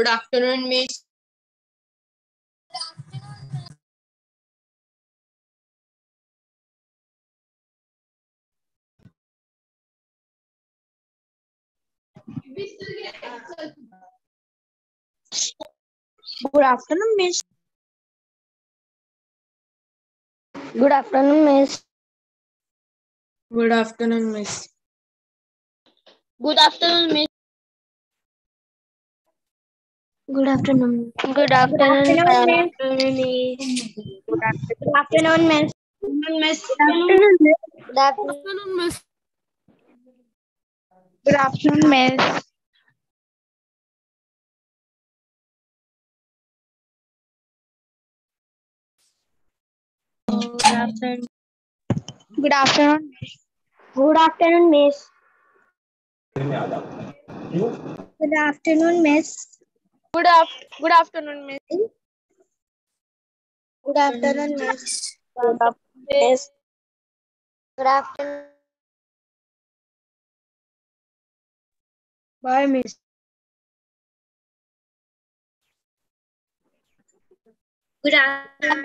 Good afternoon, Miss. Good afternoon, Miss. Good afternoon, Miss. Good afternoon, Miss. Good afternoon, Miss. Good afternoon. Good afternoon, afternoon, Miss. Good afternoon, Miss. Miss. Good afternoon, Good afternoon, Miss. Good afternoon, Miss. Good afternoon. Good afternoon. Good afternoon, Miss. Good afternoon, Miss. Good af Good afternoon, Miss. Good afternoon, Miss. Good afternoon, Miss. Good afternoon. Bye, Miss. Good afternoon.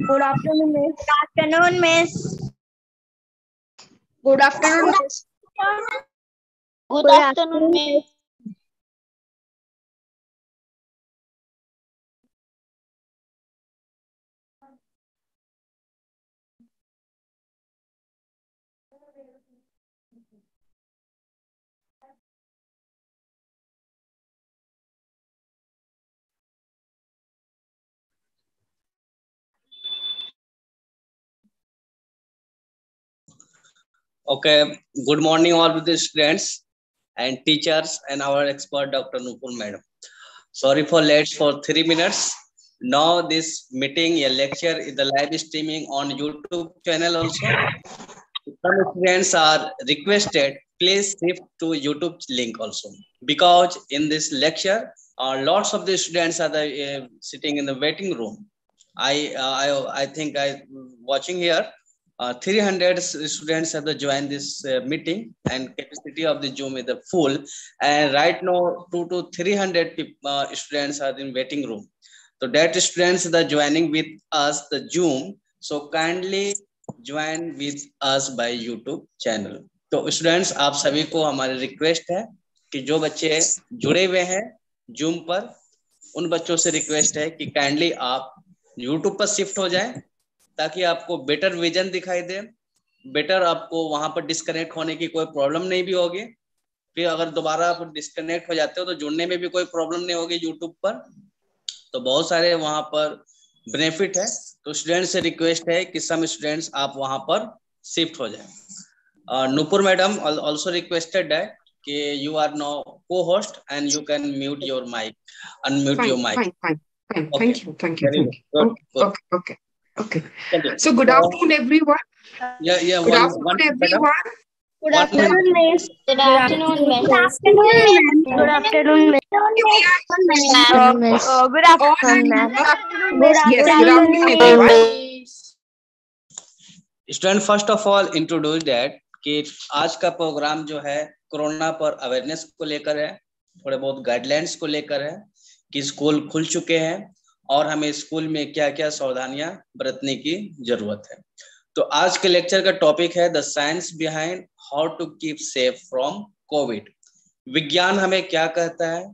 Good afternoon miss good afternoon miss good afternoon miss good afternoon miss Okay, good morning all the students and teachers and our expert Dr. Nupur madam. Sorry for late for three minutes. Now this meeting, a lecture is the live streaming on YouTube channel also. Some students are requested, please shift to YouTube link also. Because in this lecture, uh, lots of the students are the, uh, sitting in the waiting room. I, uh, I, I think I watching here, uh, 300 students have to join this uh, meeting and capacity of the zoom is the full and right now two to 300 peop- uh, students are in waiting room so that students that joining with us the zoom so kindly join with us by youtube channel तो students आप सभी को हमारी request है कि जो बच्चे जुड़े हुए हैं जूम पर उन बच्चों से रिक्वेस्ट है कि काइंडली आप यूट्यूब पर शिफ्ट हो जाएँ ताकि आपको बेटर विजन दिखाई दे बेटर आपको वहाँ पर डिस्कनेक्ट होने की कोई प्रॉब्लम नहीं भी होगी। फिर अगर दोबारा आप डिस्कनेक्ट हो जाते हो तो जुड़ने में भी कोई प्रॉब्लम नहीं होगी यूट्यूब पर। तो बहुत सारे वहाँ पर बेनिफिट है। तो स्टूडेंट से रिक्वेस्ट है कि सम स्टूडेंट्स आप वहाँ पर शिफ्ट हो जाए। नुपुर मैडम ऑल्सो रिक्वेस्टेड है कि you are now co host and you can mute your mic unmute your mic fine, fine, fine. Okay. Thank you, good. Okay, Good. So good afternoon, everyone. yeah yeah Good one afternoon, one everyone. Good afternoon, Miss. Good afternoon, Miss. Good afternoon, ma'am. Good afternoon, Miss. Uh, uh, good All afternoon, ma'am. Yes, yes, good afternoon, everyone. Student first of all introduce that कि आज का program जो है corona पर awareness को लेकर है थोड़े बहुत गाइडलाइंस को लेकर है कि स्कूल खुल चुके हैं और हमें स्कूल में क्या क्या सावधानियाँ बरतने की ज़रूरत है। तो आज के लेक्चर का टॉपिक है the science behind how to keep safe from Covid विज्ञान हमें क्या कहता है?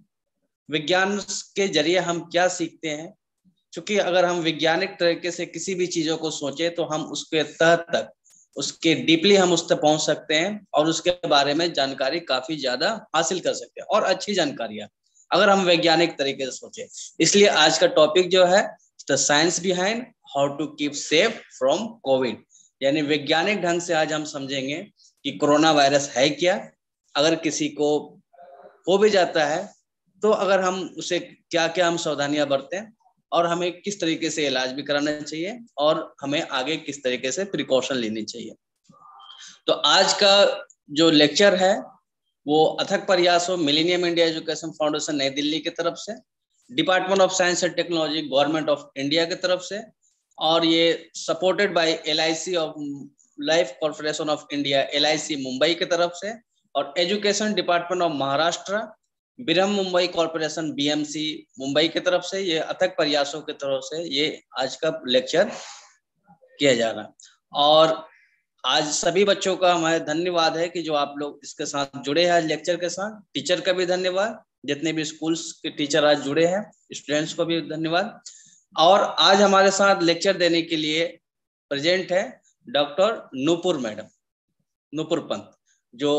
विज्ञान के ज़रिए हम क्या सीखते हैं? क्योंकि अगर हम वैज्ञानिक तरीके से किसी भी चीज़ों को सोचे तो हम उसके तह तक, उसके डीपली हम उस तक पहुँच सकते हैं और उसके बारे में जानकारी काफ़ी ज़्यादा हासिल कर सकते हैं और अच्छी जानकारियाँ। अगर हम वैज्ञानिक तरीके से सोचे। इसलिए आज का टॉपिक जो है the science behind how to keep safe from Covid यानी वैज्ञानिक ढंग से आज हम समझेंगे कि कोरोना वायरस है क्या। अगर किसी को हो भी जाता है तो अगर हम उसे क्या क्या हम सावधानियाँ बरतें और हमें किस तरीके से इलाज भी कराना चाहिए और हमें आगे किस तरीके से प्रिकॉशन लेनी चाहिए। तो आज का जो लेक्चर है वो अथक प्रयास हो millennium India education foundation Nai Delhi की तरफ़ से department of science and technology government of India की तरफ़ से, और ये supported by LIC of life corporation of India LIC Mumbai की तरफ़ से, और एजुकेशन डिपार्टमेंट ऑफ़ महाराष्ट्र बिरम मुंबई कॉर्पोरेशन बीएमसी मुंबई की तरफ़ से, ये अथक प्रयासों की तरफ़ से ये आज का लेक्चर किया जा रहा है। और आज सभी बच्चों का हमारे धन्यवाद है कि जो आप लोग इसके साथ जुड़े हैं लेक्चर के साथ। टीचर का भी धन्यवाद, जितने भी स्कूल्स के टीचर आज जुड़े हैं स्टूडेंट्स को भी धन्यवाद। और आज हमारे साथ लेक्चर देने के लिए प्रेजेंट है डॉक्टर नूपुर मैडम नूपुर पंत जो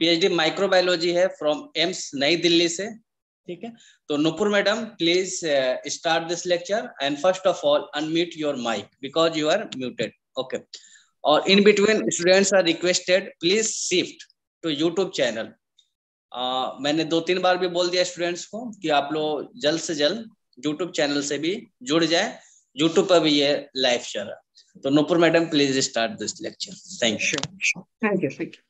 पीएचडी माइक्रोबायोलॉजी है फ्रॉम एम्स नई दिल्ली से। ठीक है? तो Nupur madam please start this lecture and first of all unmute your mic because you are muted okay और in between students are requested please shift to YouTube channel मैंने दो तीन बार भी बोल दिया स्टूडेंट्स को कि आप लोग जल्द से जल्द यूट्यूब चैनल से भी जुड़ जाए। यूट्यूब पर भी ये लाइव चल तो Nupur madam please start this lecture thank you thank you thank you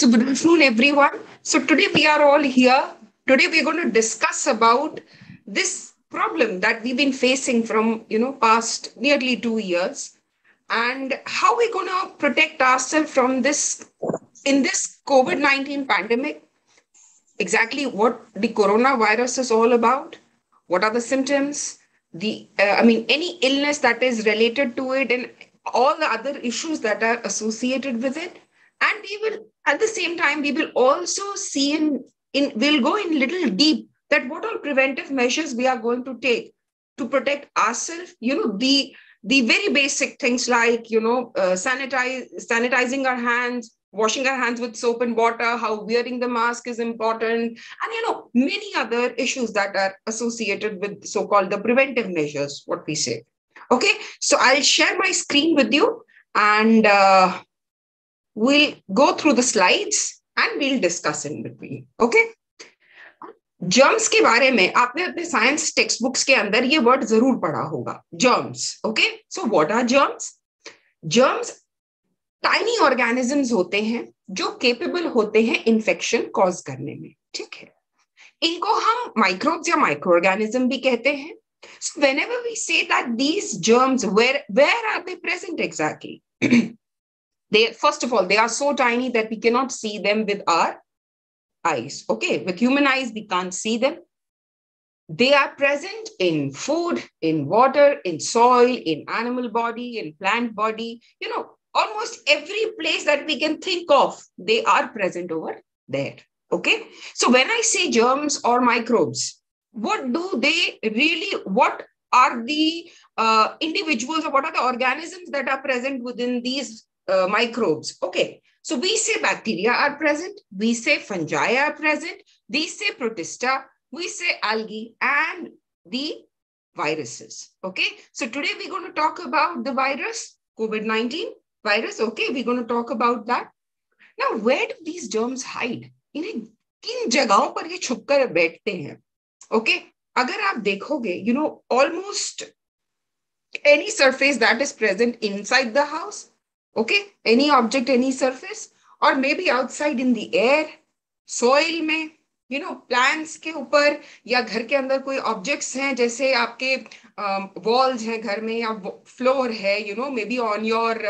so good afternoon everyone so today we are all here today we are going to discuss about this problem that we been facing from you know past nearly 2 years and how we're going to protect ourselves from this in this COVID-19 pandemic. Exactly what the coronavirus is all about. What are the symptoms? The, uh, I mean, any illness that is related to it and all the other issues that are associated with it and we will at the same time we will also see in in we'll go in little deep that what all preventive measures we are going to take to protect ourselves you know the the very basic things like you know uh, sanitize sanitizing our hands washing our hands with soap and water how wearing the mask is important and you know many other issues that are associated with so called the preventive measures what we say Okay, so I'll share my screen with you and uh, we'll go through the slides and we'll discuss in between. Okay. Germs के बारे में आपने अपने science text books के अंदर ये word ज़रूर पढ़ा होगा। Germs okay so what are germs germs tiny organisms होते हैं जो केपेबल होते हैं इन्फेक्शन कॉज करने में ठीक है? इनको हम माइक्रोब्स या माइक्रो ऑर्गेनिज्म भी कहते हैं। So whenever we say that these germs, where, where are they present exactly? they, first of all, they are so tiny that we cannot see them with our eyes. Okay, with human eyes, we can't see them. They are present in food, in water, in soil, in animal body, in plant body, you know, almost every place that we can think of, they are present over there. Okay, so when I say germs or microbes, what do they really what are the uh, individuals or what are the organisms that are present within these uh, microbes okay so we say bacteria are present we say fungi are present we say protista we say algae and the viruses okay so today we're going to talk about the virus covid-19 virus okay we're going to talk about that now where do these germs hide इन्हें किन जगहों पर ये छुप कर बैठते हैं okay अगर आप देखोगे you know almost any surface that is present inside the house Okay any object any surface or maybe outside in the air soil में यू नो प्लांट्स के ऊपर या घर के अंदर कोई ऑब्जेक्ट्स हैं जैसे आपके वॉल्स uh, हैं घर में या फ्लोर है you know maybe on your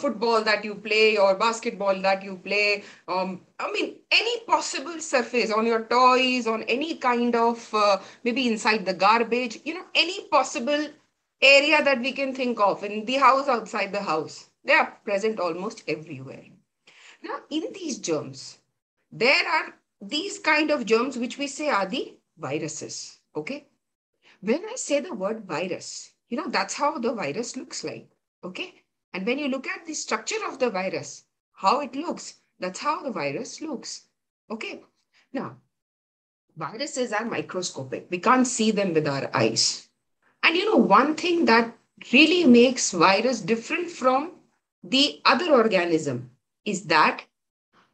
football that you play or basketball that you play I mean any possible surface on your toys on any kind of maybe inside the garbage you know any possible area that we can think of in the house outside the house they are present almost everywhere. Now, in these germs, there are these kind of germs which we say are the viruses okay? When i say the word virus you know that's how the virus looks like okay? And when you look at the structure of the virus how it looks that's how the virus looks okay? Now viruses are microscopic. We can't see them with our eyes. And you know one thing that really makes virus different from the other organism is that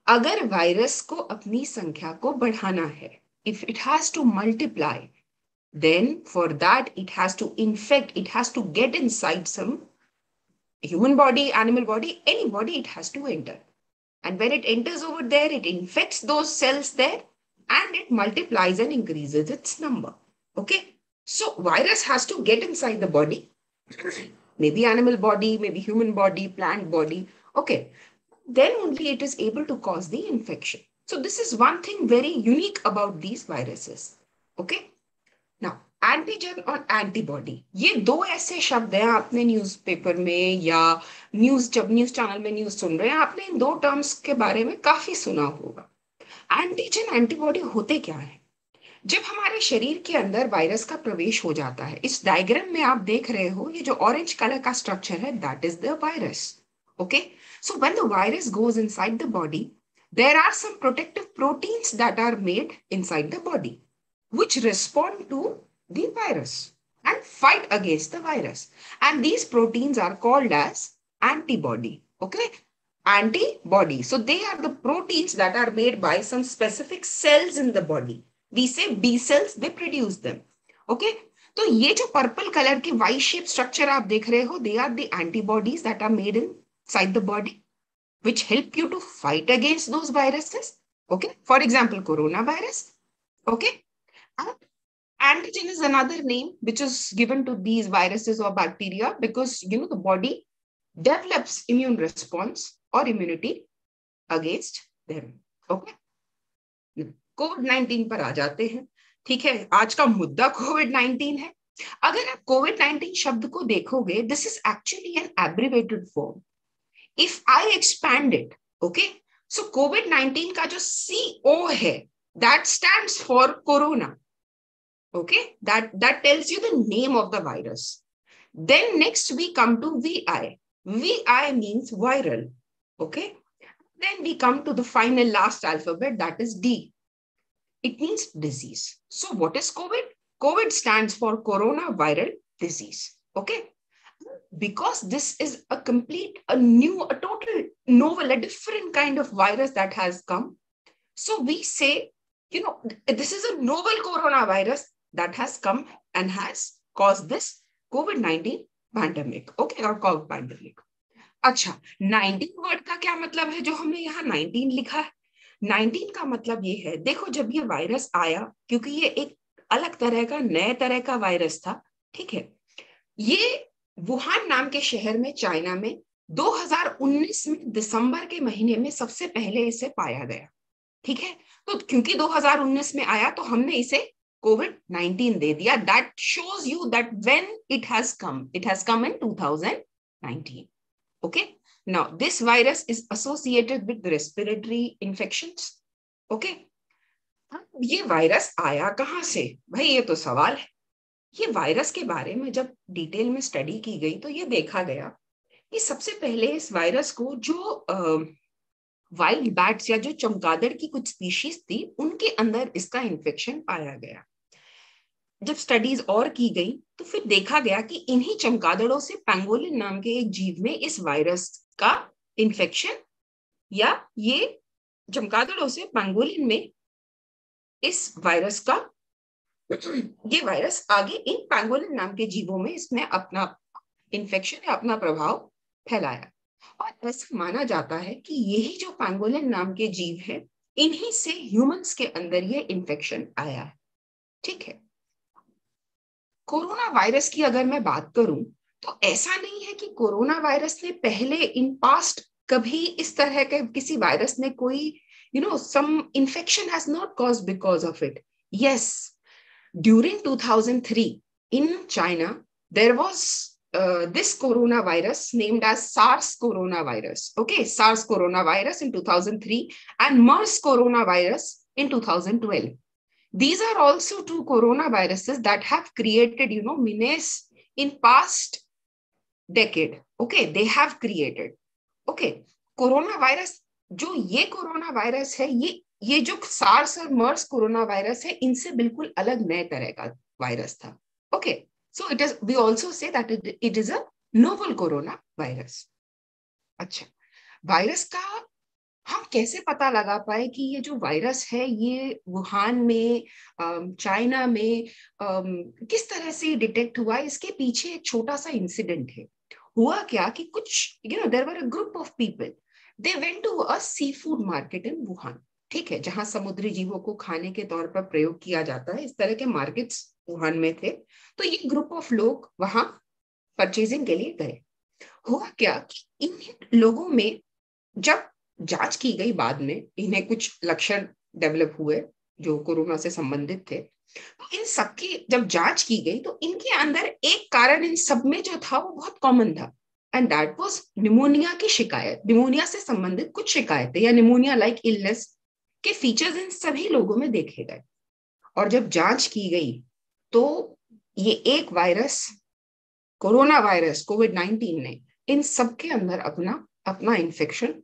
अगर virus को अपनी संख्या को बढ़ाना है if it has to multiply then for that it has to infect it has to get inside some human body animal body any body it has to enter and when it enters over there it infects those cells there and it multiplies and increases its number okay so virus has to get inside the body maybe animal body, maybe human body, plant body. Okay, then only it is able to cause the infection. So this is one thing very unique about these viruses. Okay. Now, antigen और antibody ये दो ऐसे शब्द हैं आपने newspaper में या news जब न्यूज़ चैनल में न्यूज़ सुन रहे हैं आपने इन दो टर्म्स के बारे में काफ़ी सुना होगा एंटीजन एंटीबॉडी होते क्या है जब हमारे शरीर के अंदर वायरस का प्रवेश हो जाता है, इस डायग्राम में आप देख रहे हो, ये जो ऑरेंज कलर का स्ट्रक्चर है that is the virus okay so when the virus goes inside the body there are some protective proteins that are made inside the body which respond to the virus and fight against the virus and these proteins are called as antibody okay antibody so they are the proteins that are made by some specific cells in the body we say B cells, they produce them. Okay. तो ये जो purple colour की Y shape structure आप देख रहे हो they are the antibodies that are made inside the body which help you to fight against those viruses. Okay. For example, coronavirus. Okay. And antigen is another name which is given to these viruses or bacteria because you know the body develops immune response or immunity against them. Okay. Covid nineteen पर आ जाते हैं। ठीक है, आज का मुद्दा COVID nineteen है। अगर आप कोविड नाइन्टीन शब्द को देखोगे this is actually an abbreviated form if I expand it okay so Covid nineteen का जो सी ओ है that stand for corona okay that that tells you the name of the virus then next we come to V I V I means viral okay then we come to the final last alphabet that is D it means disease. So what is COVID? COVID stands for coronavirus disease. Okay. Because this is a complete, a new, a total novel, a different kind of virus that has come. So we say, you know, this is a novel coronavirus that has come and has caused this COVID-19 pandemic. Okay, or COVID pandemic. अच्छा 19 word का क्या मतलब है जो हमने यहाँ 19 लिखा है 19 का मतलब ये है, देखो जब ये वायरस आया, क्योंकि ये एक अलग तरह का, नए तरह का वायरस था, ठीक है? ये वुहान नाम के शहर में, चाइना में 2019 में, दिसंबर के महीने में सबसे पहले इसे पाया गया, ठीक है? तो क्योंकि 2019 में आया तो हमने इसे कोविड 19 दे दिया। That shows you that when it has come it has come in 2019 okay Now, this virus is associated with respiratory infections. Okay. ये वायरस आया कहाँ से भाई ये तो सवाल है ये वायरस के बारे में जब डिटेल में स्टडी की गई तो ये देखा गया कि सबसे पहले इस वायरस को जो वाइल्ड बैट्स या जो चमगादड़ की कुछ स्पीशीज थी उनके अंदर इसका इन्फेक्शन पाया गया जब स्टडीज़ और की गई तो फिर देखा गया कि इन्हीं चमगादड़ों से पैंगोलिन नाम के एक जीव में इस वायरस का इन्फेक्शन या ये चमगादड़ों से पैंगोलिन में इस वायरस का, ये वायरस आगे इन पैंगोलिन नाम के जीवों में इसने अपना इन्फेक्शन या अपना प्रभाव फैलाया। और ऐसा माना जाता है कि यही जो पैंगोलिन नाम के जीव है, इन्हीं से ह्यूमंस के अंदर ये इन्फेक्शन आया है। ठीक है? कोरोना वायरस की अगर मैं बात करूँ तो ऐसा नहीं है कि कोरोना वायरस ने पहले इन पास्ट कभी इस तरह के किसी वायरस ने कोई you know some infection has not cause because of it yes during 2003 in China there was this coronavirus named as SARS coronavirus. Okay, SARS coronavirus in 2003 and MERS coronavirus in 2012. These are also two coronaviruses that have created, you know, menace in past decade okay they have created okay corona जो ये corona है ये ये जो SARS और MERS corona virus है इनसे बिल्कुल अलग नए तरह का वायरस था okay so it is we also say that it is a novel corona virus अच्छा वायरस का हम कैसे पता लगा पाए कि ये जो वायरस है, ये वुहान में चाइना में किस तरह से डिटेक्ट हुआ? इसके पीछे एक छोटा सा इंसिडेंट है। हुआ क्या कि कुछ you know there were a group of people they went to a seafood market in Wuhan ठीक है, जहाँ समुद्री जीवों को खाने के तौर पर प्रयोग किया जाता है। इस तरह के मार्केट्स वुहान में थे। तो ये ग्रुप ऑफ़ लोग वहाँ परचेजिंग के लिए गए। हुआ क्या कि इन लोगों में जब जाँच की गई बाद में, इन्हें कुछ लक्षण डेवलप हुए जो कोरोना से संबंधित थे। तो इन सबकी जब जाँच की गई तो इनके अंदर एक कारण इन सब में जो था, वो बहुत कॉमन था। एंड दैट वाज निमोनिया की शिकायत। निमोनिया से संबंधित कुछ शिकायतें या निमोनिया लाइक इलनेस के फीचर्स इन सभी लोगों में देखे गए। और जब जाँच की गई तो ये एक वायरस कोरोना वायरस कोविड 19 ने इन सबके अंदर अपना अपना infection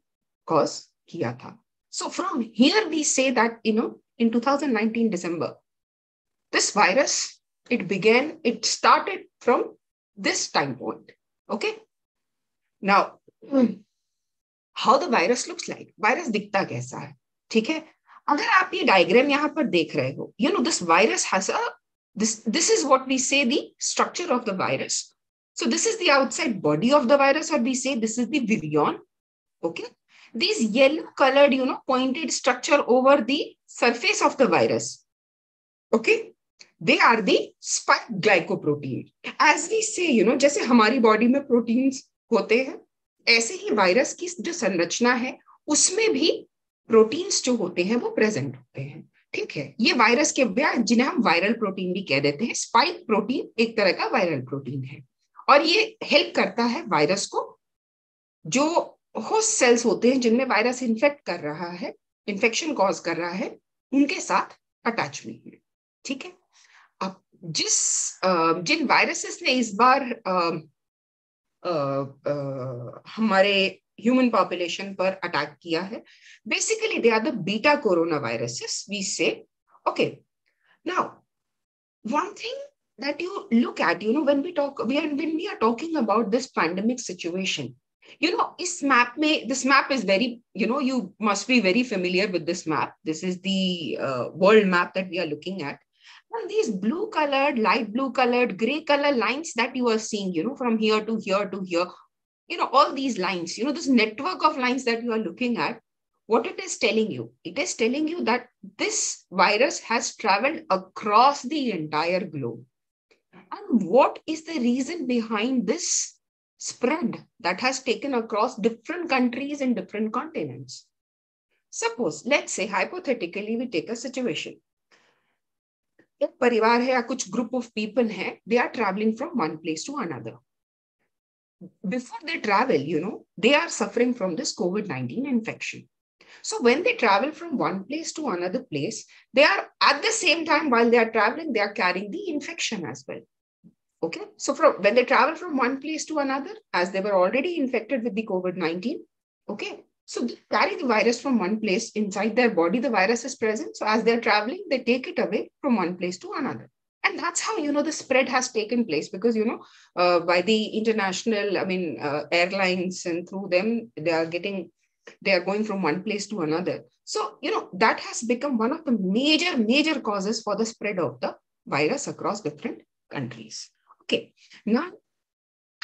कॉज किया था so from here we say that you know in 2019 December this virus it began it started from this time point okay now how the virus looks like virus दिखता कैसा है ठीक है अगर आप ये डायग्राम यहाँ पर देख रहे हो you know this virus has a this this is what we say the structure of the virus so this is the outside body of the virus or we say this is the virion okay these yellow colored, you know, pointed structure over the surface of the virus. Okay? They are the spike glycoprotein. As we say, you know, जैसे हमारी body में proteins होते हैं, ऐसे ही virus की जो संरचना है, उसमें भी प्रोटीन्स जो होते हैं, वो प्रेजेंट होते हैं। ठीक है? ये वायरस के जिन्हें हम वायरल प्रोटीन भी कह देते हैं स्पाइक प्रोटीन एक तरह का वायरल प्रोटीन है। और ये हेल्प करता है वायरस को, जो होस्ट सेल्स होते हैं जिनमें वायरस इन्फेक्ट कर रहा है इन्फेक्शन कॉज कर रहा है उनके साथ अटैच हुई है ठीक है? अब जिस जिन वायरसेस ने इस बार आ, आ, आ, हमारे ह्यूमन पॉपुलेशन पर अटैक किया है basically they are the beta corona viruses we say okay now one thing that you look at you know when we talk are when we are talking about this you know is map may this map is very you know you must be very familiar with this map. This is the uh, world map that we are looking at. And these blue colored light blue colored gray color lines that you are seeing you know from here to here to here you know all these lines you know this network of lines that you are looking at what it is telling you? It is telling you that this virus has traveled across the entire globe. And what is the reason behind this spread that has taken across different countries and different continents suppose let's say hypothetically we take a situation एक परिवार है या कुछ group of people हैं they are travelling from one place to another before they travel, you know, they are suffering from this COVID 19 infection. So, when they travel from one place to another place, they are at the same time while they are traveling, they are carrying the infection as well. Okay. So, from when they travel from one place to another, as they were already infected with the COVID 19, okay. So, carry the virus from one place inside their body, the virus is present. So, as they're traveling, they take it away from one place to another and that's how you know the spread has taken place because you know uh, by the international i mean uh, airlines and through them they are getting they are going from one place to another so you know that has become one of the major major causes for the spread of the virus across different countries okay now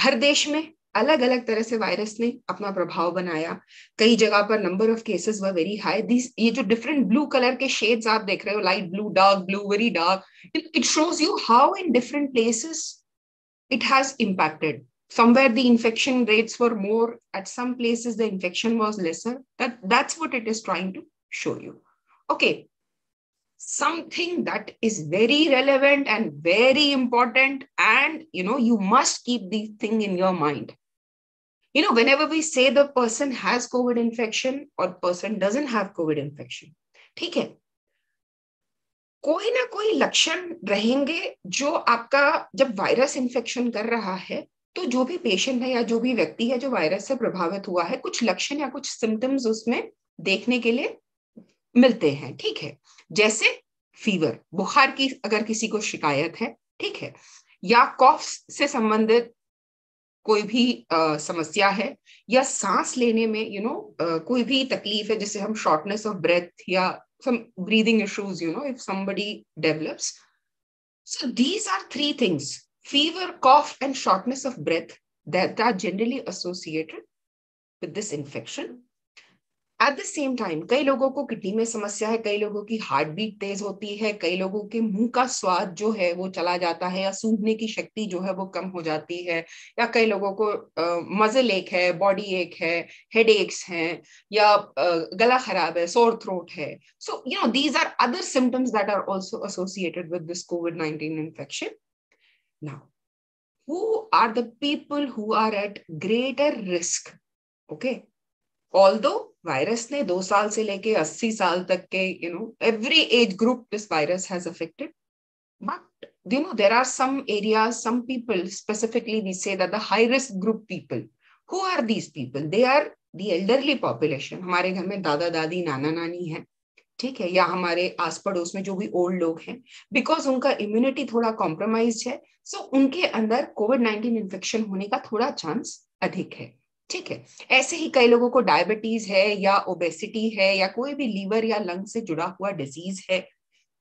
हर देश में अलग अलग तरह से virus ने अपना प्रभाव बनाया। कई जगह पर number of cases were very high this ये जो डिफरेंट ब्लू कलर के शेड्स आप देख रहे हो light blue dark blue very dark it shows you how in different places it has impacted the infection rates were more, at some places the infection was lesser. That, that's what it is trying to show you. Okay something that is very relevant and very important and you know you must keep the thing in your mind you know whenever we say the person has covid infection or person doesn't have covid infection ठीक है कोई ना कोई लक्षण रहेंगे जो आपका जब वायरस इन्फेक्शन कर रहा है तो जो भी पेशेंट है या जो भी व्यक्ति है जो वायरस से प्रभावित हुआ है कुछ लक्षण या कुछ सिम्टम्स उसमें देखने के लिए मिलते हैं ठीक है जैसे फीवर बुखार की अगर किसी को शिकायत है ठीक है या कॉफ से संबंधित कोई भी आ, समस्या है या सांस लेने में यू you नो know, कोई भी तकलीफ़ है जैसे हम शॉर्टनेस ऑफ़ ब्रेथ या some breathing issues you know if somebody develops so these are three things fever cough and shortness of breath that are generally associated with this infection at the same time कई लोगों को kidney में समस्या है, कई लोगों की heart beat तेज होती है, कई लोगों के मुँह का स्वाद जो है वो चला जाता है या सूंघने की शक्ति जो है वो कम हो जाती है या कई लोगों को मजल एक है बॉडी एक है हेड एक्स हैं या गला खराब है सोर थ्रोट है। So you know these are other symptoms that are also associated with this Covid nineteen infection now who are the people who are at greater risk? Okay? Although virus ने दो साल से लेके अस्सी साल तक के you know every age group this virus has affected but you know there are some area some people specifically we say that the high risk group people who are these people they are the elderly population हमारे घर में दादा, दादी, नाना, नानी है, ठीक है? या हमारे आस पड़ोस में जो भी ओल्ड लोग हैं बिकॉज़ उनका इम्यूनिटी थोड़ा कॉम्प्रोमाइज है सो so उनके अंदर कोविड नाइन्टीन इन्फेक्शन होने का थोड़ा चांस अधिक है। ठीक है। ऐसे ही कई लोगों को डायबिटीज़ है या ओबेसिटी है या कोई भी लीवर या लंग से जुड़ा हुआ डिज़ीज़ है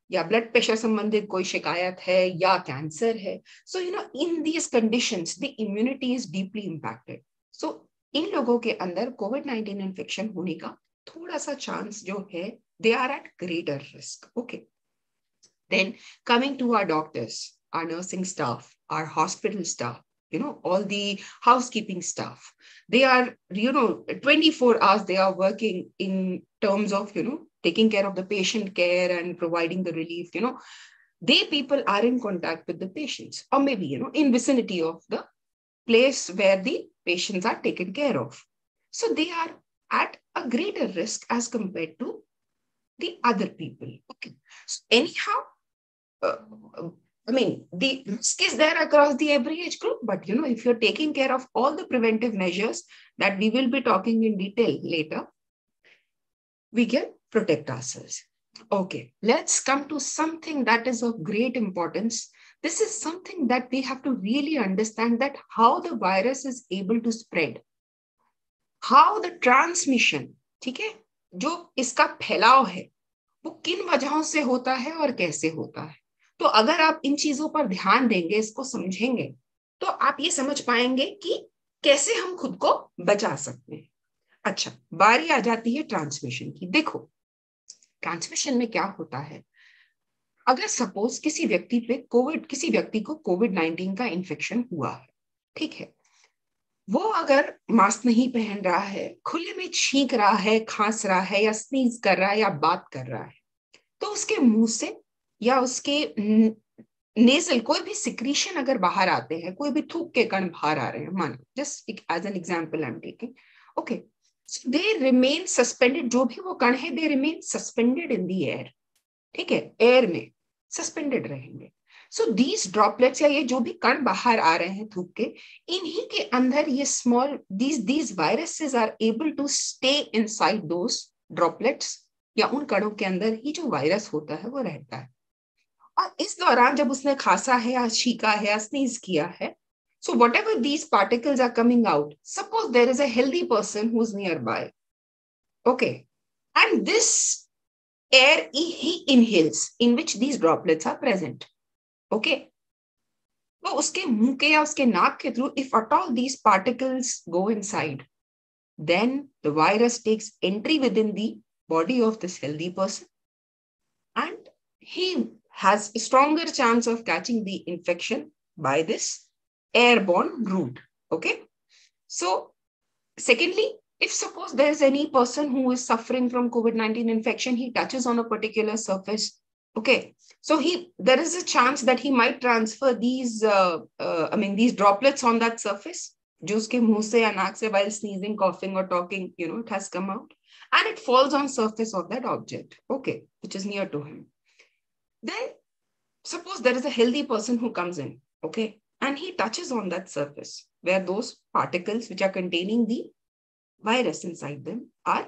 या ब्लड प्रेशर संबंधित कोई शिकायत है या कैंसर है so you know in these condition the immunity is deeply impacted so इन लोगों के अंदर कोविड नाइन्टीन इन्फेक्शन होने का थोड़ा सा चांस जो है they are at greater risk okay then coming to our doctors or nursing staff or hospital staff you know all the housekeeping staff they are you know 24 hours they are working in terms of you know taking care of the patient care and providing the relief you know. They people are in contact with the patients or maybe you know in vicinity of the place where the patients are taken care of. So they are at a greater risk as compared to the other people. Okay. So anyhow uh, I mean, the risk is there across the every age group, but you know, if you're taking care of all the preventive measures that we will be talking in detail later, we can protect ourselves. Okay, let's come to something that is of great importance. This is something that we have to really understand that how the virus is able to spread, how the transmission, ठीक है जो इसका फैलाव है वो किन वजहों से होता है और कैसे होता है तो अगर आप इन चीज़ों पर ध्यान देंगे, इसको समझेंगे तो आप ये समझ पाएँगे कि कैसे हम खुद को बचा सकते हैं। अच्छा बारी आ जाती है ट्रांसमिशन की। देखो, ट्रांसमिशन में क्या होता है? अगर सपोज़ किसी व्यक्ति पे कोविड, किसी व्यक्ति को कोविड नाइन्टीन का इन्फेक्शन हुआ है, ठीक है? वो अगर मास्क नहीं पहन रहा है, खुले में छींक रहा है, खांस रहा है, या स्नीज कर रहा है, या बात कर रहा है तो उसके मुँह से या उसके नेजल कोई भी सिक्रीशन अगर बाहर आते हैं, कोई भी थूक के कण बाहर आ रहे हैं, मानो just as an example I am taking okay they remain suspended जो भी वो कण है they remain suspended in the air ठीक है एयर में सस्पेंडेड रहेंगे सो दीज ड्रॉपलेट्स या ये जो भी कण बाहर आ रहे हैं थूक के, इन्हीं के अंदर ये small these these viruses are able to stay inside those droplets या उन कणों के अंदर ही जो वायरस होता है, वो रहता है। इस दौरान जब उसने खासा है या छीका है या स्नीज किया है so whatever these particles are coming out suppose there is a healthy person who is near by okay and this air he inhales in which these droplets are present okay वो उसके मुँह के या उसके नाक के through if at all these particles go inside then the virus takes entry within body of this healthy person and he has a stronger chance of catching the infection by this airborne route. Okay. So secondly, if suppose there is any person who is suffering from COVID-19 infection, he touches on a particular surface. Okay. So he there is a chance that he might transfer these, uh, uh, I mean, these droplets on that surface. Juice ke muh se ya se while sneezing, coughing or talking, you know, it has come out. And it falls on surface of that object. Okay. Which is near to him. Then suppose there is a healthy person who comes in, okay, and he touches on that surface where those particles which are containing the virus inside them are,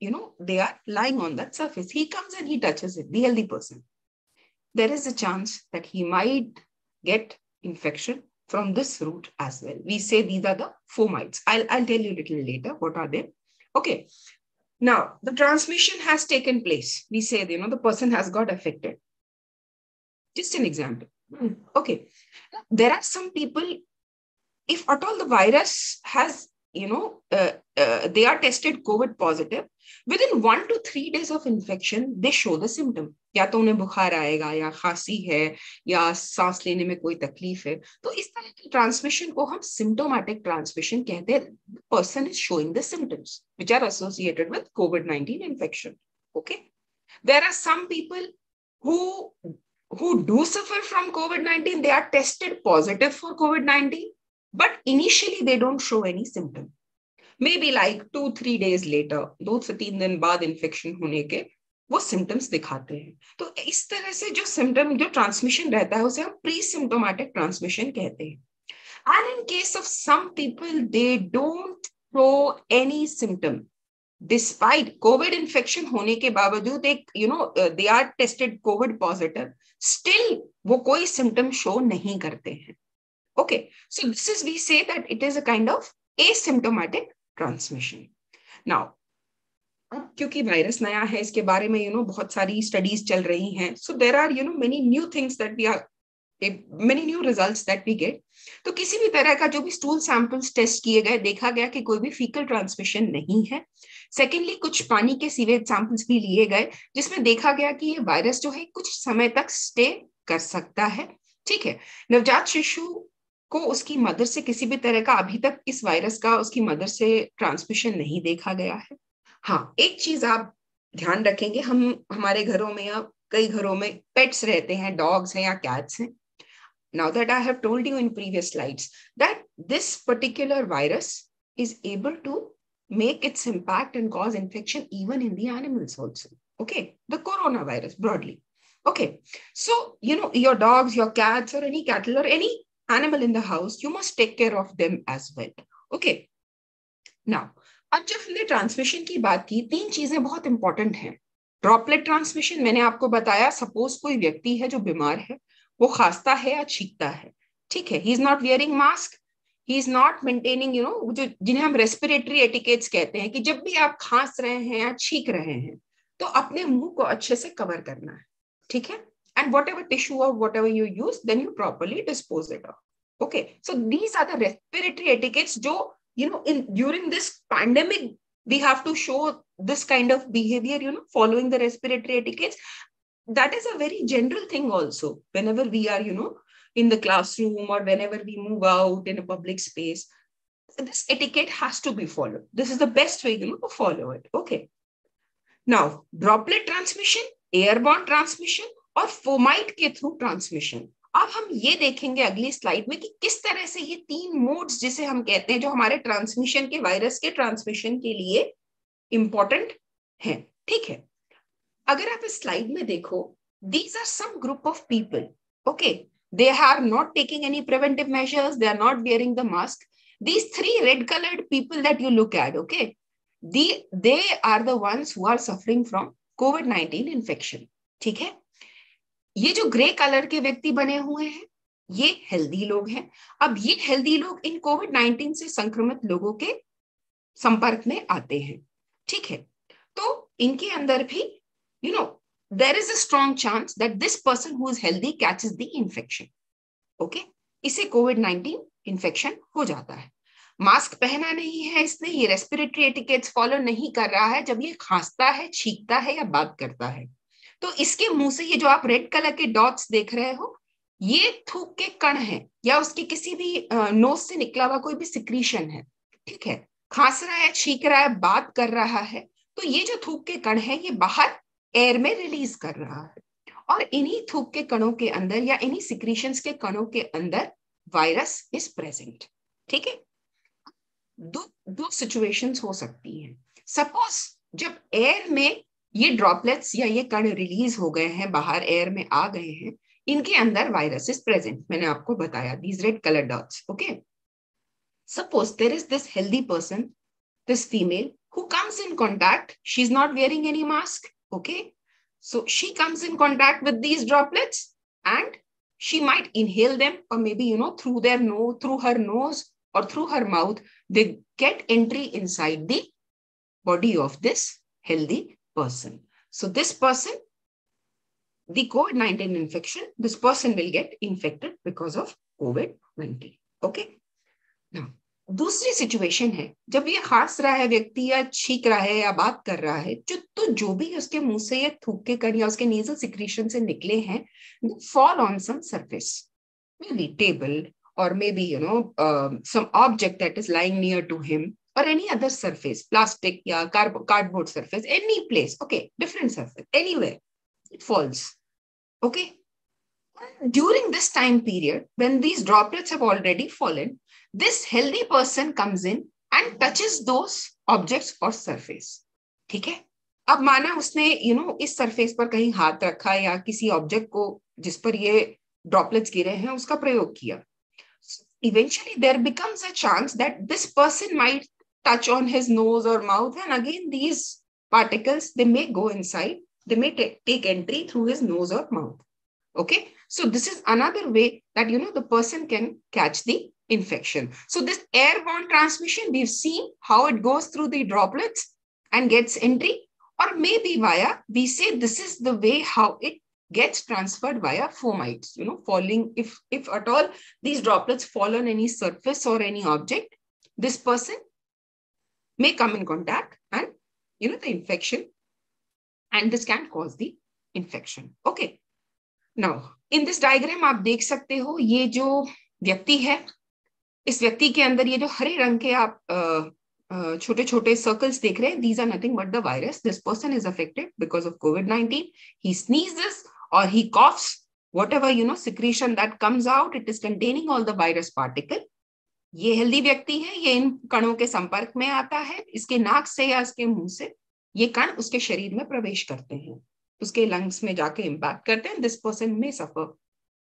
you know, they are lying on that surface. He comes and he touches it, the healthy person. There is a chance that he might get infection from this route as well. We say these are the fomites. I'll, I'll tell you a little later what are they. Okay. Now, the transmission has taken place. We say, you know, the person has got affected. Just an example. Hmm. Okay. There are some people, if at all the virus has, you know uh, uh, they are tested covid positive. Within 1 to 3 days of infection they show the symptom. या तो उन्हें बुखार आएगा या खांसी है या सांस लेने में कोई तकलीफ़ है तो इस तरह की ट्रांसमिशन को हम सिम्टोमैटिक ट्रांसमिशन कहते हैं। Person is showing the symptoms which are associated with COVID nineteen infection okay there are some people who who do suffer from COVID nineteen they are tested positive for COVID nineteen but initially, they don't show any symptom. Maybe like 2 3 days later, दो से तीन दिन बाद infection होने के वो symptoms दिखाते हैं। तो इस तरह से जो सिम्टम जो ट्रांसमिशन रहता है, उसे हम प्री सिम्टोमेटिक ट्रांसमिशन कहते हैं। And in case of some people they don't show any symptom despite COVID infection होने के बावजूद एक you know they are tested COVID positive still वो कोई सिम्टम शो नहीं करते हैं। Okay so this is we say that it is a kind of asymptomatic transmission now अब क्योंकि वायरस नया है इसके बारे में यू you नो know, बहुत सारी स्टडीज़ चल रही हैं so there are you know many new things that we are many new results that we get तो किसी भी तरह का जो भी स्टूल सैंपल्स टेस्ट किए गए देखा गया कि कोई भी फीकल ट्रांसमिशन नहीं है। सेकेंडली कुछ पानी के सीवेज सैंपल्स भी लिए गए जिसमें देखा गया कि ये वायरस जो है कुछ समय तक स्टे कर सकता है। ठीक है? नवजात शिशु को उसकी मदर से किसी भी तरह का अभी तक इस वायरस का उसकी मदर से ट्रांसमिशन नहीं देखा गया है। हाँ एक चीज़ आप ध्यान रखेंगे, हम, हमारे घरों में या कई घरों में पेट्स रहते हैं डॉग्स हैं या कैट्स हैं। Now that I have told you in previous slides that this particular virus is able to make its impact and cause infection even in the animals also okay the corona virus broadly okay so you know your dogs your cats or any cattle or any animal in the house, you must take care of them as well. Okay, now अब जब हमने transmission की बात की तीन चीज़ें बहुत important हैं। ड्रॉपलेट ट्रांसमिशन मैंने आपको बताया सपोज़ कोई व्यक्ति है जो बीमार है वो खांसता है या छींकता है। ठीक है he is not wearing mask he is not maintaining you know जो जिन्हें हम रेस्पिरेटरी एटिकेट्स कहते हैं कि जब भी आप खांस रहे हैं या छींक रहे हैं तो अपने मुँह को अच्छे से कवर करना है। ठीक है? and whatever tissue or whatever you use, then you properly dispose it of. Okay, so these are the respiratory etiquettes. Joe, you know, in during this pandemic, we have to show this kind of behavior, you know, following the respiratory etiquettes. That is a very general thing, also. Whenever we are, you know, in the classroom or whenever we move out in a public space, this etiquette has to be followed. This is the best way you know, to follow it. Okay. Now, droplet transmission, airborne transmission, और fomite के through transmission अब हम ये देखेंगे अगली slide में कि किस तरह से ये तीन मोड्स जिसे हम कहते हैं, जो हमारे ट्रांसमिशन के वायरस के ट्रांसमिशन के लिए इंपॉर्टेंट है। ठीक है? अगर आप इस स्लाइड में देखो these are some group of people okay they are not taking any preventive measures they are not wearing the mask these three red colored people that you look at, okay? The, they are the ones who are suffering from covid 19 infection, ठीक है? ये जो grey colour के व्यक्ति बने हुए हैं ये हेल्दी लोग हैं। अब ये हेल्दी लोग इन कोविड 19 से संक्रमित लोगों के संपर्क में आते हैं ठीक है? तो इनके अंदर भी you know, there is a strong chance that this person who is healthy catches the infection okay इसे कोविड 19 इन्फेक्शन हो जाता है। मास्क पहना नहीं है इसने ये रेस्पिरेटरी एटिकेट्स फॉलो नहीं कर रहा है जब ये खांसता है छींकता है या बात करता है। तो इसके मुँह से ये जो आप रेड कलर के डॉट्स देख रहे हो, ये थूक के कण है, या उसके किसी भी नोज़ से निकला हुआ कोई भी सिक्रीशन है, ठीक है? खांस रहा है, छींक रहा है, बात कर रहा है तो ये जो थूक के कण है, ये बाहर एयर में रिलीज़ कर रहा है। और इन्हीं थूक के कणों के अंदर, या इन्हीं सिक्रीशन के कणों के अंदर वायरस इज़ प्रेजेंट ठीक है? दो दो सिचुएशंस हो सकती हैं। सपोज़ जब एयर में ये ड्रॉपलेट्स या ये कण रिलीज़ हो गए हैं, बाहर एयर में आ गए हैं, इनके अंदर वायरस इज़ प्रेजेंट मैंने आपको बताया these red colour dots okay suppose there is this healthy person this female who comes in contact she is not wearing any mask okay so she comes in contact with these droplets and she might inhale them or maybe you know through their no through her nose or through her mouth they get entry inside body of this healthy person. So this person, the COVID-19 infection, this person will get infected because of COVID-19. Okay. Now, दूसरी situation है जब ये हंस रहा है व्यक्ति या छीक रहा है या बात कर रहा है जो तो जो भी उसके मुँह से ये थूक के कर या उसके नीजल सिक्रीशन से निकले हैं fall on some surface maybe table or maybe you know uh, some object that is lying near to him or any other surface plastic yeah car- cardboard surface any place okay different surface anywhere it falls okay during this time period, when these droplets have already fallen, this healthy person comes in and touches those objects or surface. ठीक है अब माना उसने you you know know, इस surface पर कहीं हाथ रखा या किसी ऑब्जेक्ट को जिस पर ये ड्रॉपलेट्स गिरे हैं उसका प्रयोग किया eventually there becomes a chance that this person might touch on his nose or mouth and again these particles they may go inside they may take entry through his nose or mouth. Okay? So this is another way that, you know, the person can catch the infection. So this airborne transmission, we've seen how it goes through the droplets and gets entry or maybe via, we say this is the way how it gets transferred via fomites, you know, falling, if, if at all these droplets fall on any surface or any object, this person may come in contact and, you know, the infection and this can cause the infection. Okay. Now, in this diagram आप देख सकते हो ये जो व्यक्ति है इस व्यक्ति के अंदर ये जो हरे रंग के आप छोटे छोटे सर्कल्स देख रहे हैं these are nothing but the virus this person is affected because of COVID nineteen he sneezes और he coughs whatever you know secretion that comes out it is containing all the virus particle ये healthy व्यक्ति है, ये इन कणों के संपर्क में आता है, इसके नाक से या इसके मुँह से, ये कण उसके शरीर में प्रवेश करते हैं। उसके लंग्स में जाके इम्पैक्ट करते हैं this person may suffer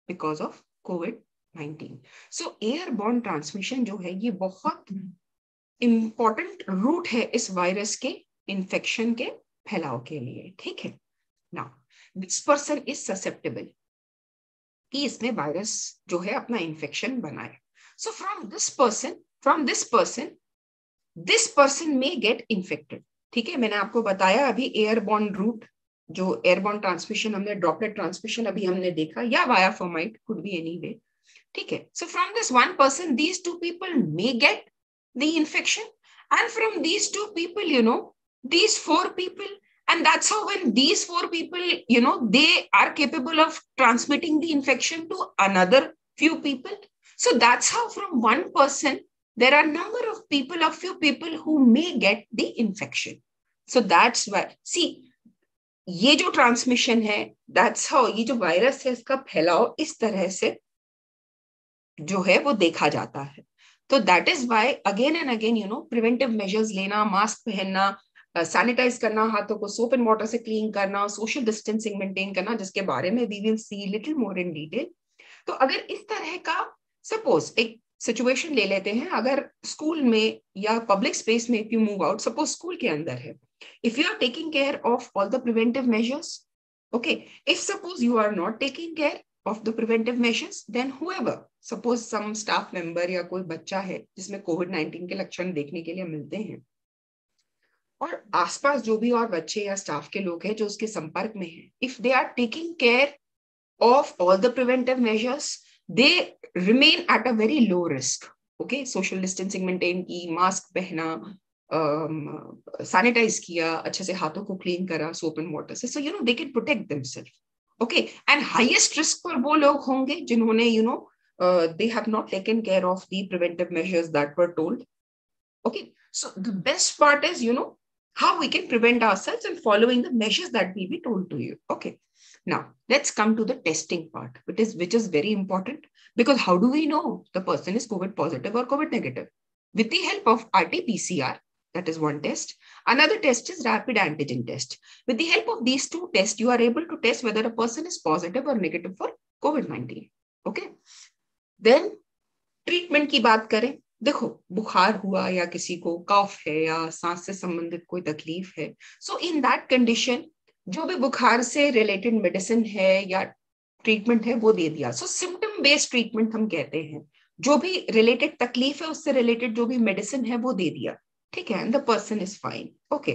because of COVID nineteen so airborne transmission जो है, ये बहुत इंपॉर्टेंट रूट है इस वायरस के इन्फेक्शन के फैलाव के लिए, ठीक है? ना दिस पर्सन इज़ ससेप्टेबल कि इसमें वायरस जो है अपना इन्फेक्शन बनाए so from this person from this person this person may get infected ठीक है मैंने आपको बताया अभी एयरबॉर्न रूट जो एयरबॉर्न ट्रांसमिशन हमने ड्रॉपलेट ट्रांसमिशन अभी हमने देखा या via fomite could be any way ठीक है so from this one person these two people may get the infection and from these two people you know these four people and that's how when these four people you know they are capable of transmitting the infection to another few people So that's how from one person there are number of people of few people who may get the infection. So that's why see ये जो transmission है that's how ये जो virus है इसका फैलाव इस तरह से जो है वो देखा जाता है। तो that is why again and again you know preventive measures लेना मास्क पहनना सैनिटाइज uh, करना हाथों को सोप एंड वाटर से क्लीन करना सोशल डिस्टेंसिंग मेंटेन करना जिसके बारे में we will see little more in detail तो अगर इस तरह का सपोज़ एक सिचुएशन ले लेते हैं, अगर स्कूल में या पब्लिक स्पेस में if you move out suppose school के अंदर है। If you are taking care of all the preventive measures okay, if suppose you are not taking care of the preventive measures, then whoever, suppose some staff member या कोई बच्चा है, जिसमें Covid 19 के लक्षण देखने के लिए मिलते हैं, और आसपास जो भी और बच्चे या स्टाफ के लोग हैं जो उसके संपर्क में हैं if they are taking care of all the preventive measures they remain at a very low risk okay social distancing maintain की मास्क पहना सैनिटाइज किया अच्छे से हाथों को क्लीन करा सोप एंड वाटर से so you know they can protect themselves okay and highest risk पर वो लोग होंगे जिन्होंने you know they have not taken care of the preventive measures that were told okay so the best part is you know how we can prevent ourselves and following the measures that will be told to you okay now let's come to the testing part which is which is very important because how do we know the person is covid positive or covid negative with the help of rt-pcr that is one test. Another test is rapid antigen test. With the help of these two tests, you are able to test whether a person is positive or negative for COVID-19. Okay. Then treatment की बात करें देखो बुखार हुआ या किसी को कफ है या सांस से संबंधित कोई तकलीफ है सो इन दैट कंडीशन जो भी बुखार से रिलेटेड मेडिसिन है या ट्रीटमेंट है, वो दे दिया। सो सिम्टम बेस्ड ट्रीटमेंट हम कहते हैं। जो भी रिलेटेड तकलीफ़ है, उससे रिलेटेड जो भी मेडिसिन है, वो दे दिया। ठीक है? The person is fine. Okay.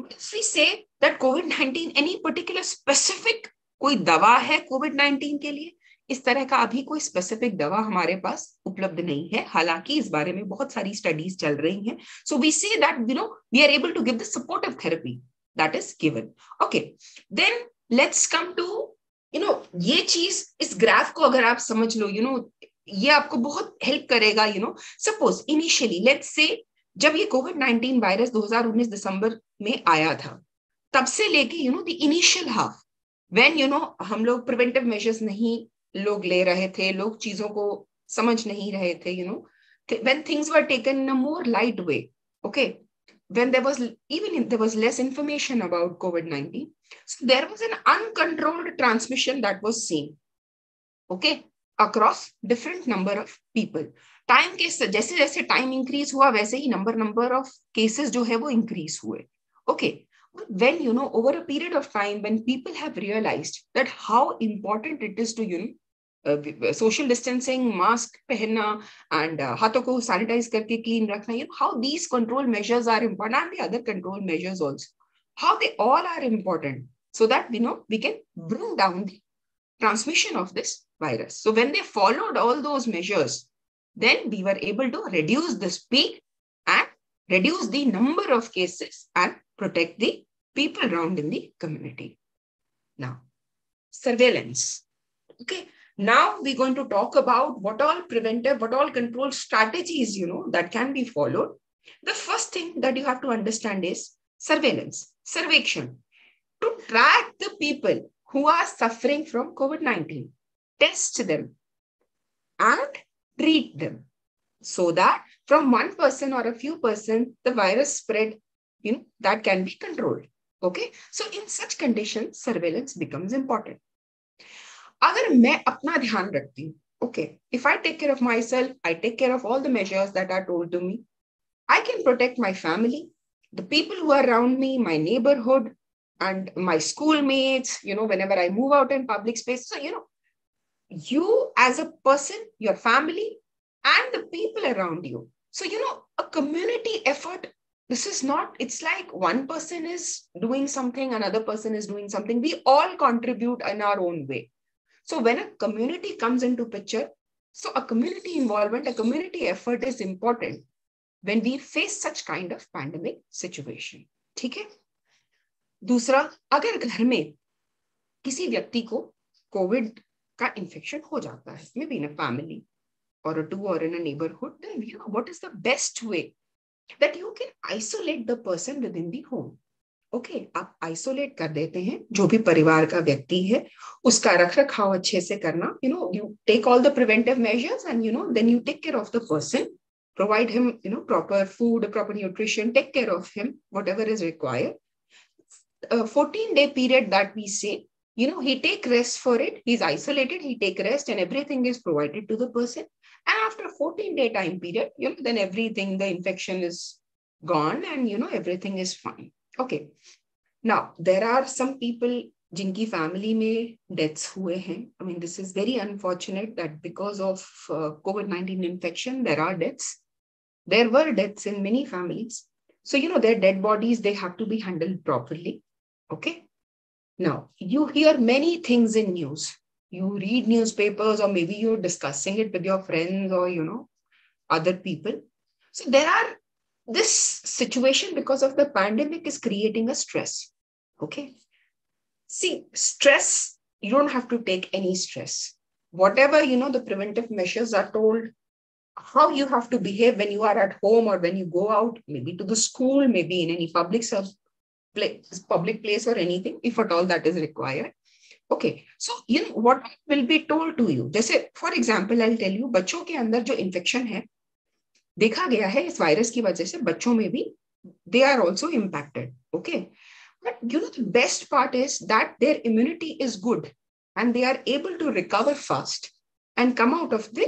If we say that covid-19 any particular specific कोई दवा है कोविड 19 के लिए? इस तरह का अभी कोई स्पेसिफिक दवा हमारे पास उपलब्ध नहीं है। हालाँकि इस बारे में बहुत सारी स्टडीज़ चल रही हैं। So we see that you know we are able to give the supportive therapy that is given okay then let's come to you know ये चीज़ इस ग्राफ को अगर आप समझ लो यू you नो know, ये आपको बहुत हेल्प करेगा you know suppose initially let's say जब ये कोविड 19 वायरस 2019 दिसंबर में आया था तब से लेके you know the initial half when you know हम लोग प्रिवेंटिव मेजर्स नहीं लोग ले रहे थे लोग चीज़ों को समझ नहीं रहे थे you know when things were taken in a more light way okay. when there was even there was less information about covid-19 so there was an uncontrolled transmission that was seen okay across different number of people time के जैसे जैसे time increase हुआ वैसे ही number number of cases जो है वो increase हुए okay when you know over a period of time when people have realized that how important it is to you know uh, social distancing mask pehna and uh, हाथों को sanitize करके clean रखना you know how these control measures are important and the other control measures also how they all are important so that you know we can bring down the transmission of this virus so when they followed all those measures then we were able to reduce this peak and reduce the number of cases and protect the people around in the community. Now, surveillance. Okay, Now we're going to talk about what all preventive, what all control strategies, you know, that can be followed. The first thing that you have to understand is surveillance, surveillance, to track the people who are suffering from COVID-19, test them and treat them so that from one person or a few person, the virus spread, you know, that can be controlled. Okay. So in such conditions, surveillance becomes important. अगर मैं अपना ध्यान रखती हूँ okay if i take care of myself i take care of all the measures that are told to me i can protect my family the people who are around me my neighborhood and my schoolmates you know whenever i move out in public space so you know you as a person your family and the people around you so you know a community effort this is not it's like one person is doing something another person is doing something we all contribute in our own way so when a community comes into picture so a community involvement a community effort is important when we face such kind of pandemic situation ठीक है दूसरा अगर घर में किसी व्यक्ति को कोविड का इन्फेक्शन हो जाता है may be in a family और अ टू और in a neighbourhood then you know what is the best way that you can isolate the person within the home. Okay okay, आप आइसोलेट कर देते हैं जो भी परिवार का व्यक्ति है उसका रख रखाव अच्छे से करना you know you take all the preventive measures and you know then you take care of the person provide him you know proper food proper nutrition take care of him whatever is required a 14 day period that we say you know he take rest for it he's isolated he take rest and everything is provided to the person And after 14 day time period, you know, then everything, the infection is gone and, you know, everything is fine. Okay. Now, there are some people जिनकी family में deaths हुए हैं I mean this is very unfortunate that because of COVID nineteen infection there are deaths there were deaths in many families so you know their dead bodies they have to be handled properly okay now you hear many things in news you read newspapers or maybe you're discussing it with your friends or you know other people so there are this situation because of the pandemic is creating a stress okay see stress you don't have to take any stress whatever you know the preventive measures are told how you have to behave when you are at home or when you go out maybe to the school maybe in any public place public place or anything if at all that is required okay so you know what will be told to you जैसे for example I tell you बच्चों के अंदर जो infection है देखा गया है इस वायरस की वजह से बच्चों में भी they are also impacted okay but you know the best part is that their immunity is good and they are able to recover fast and come out of the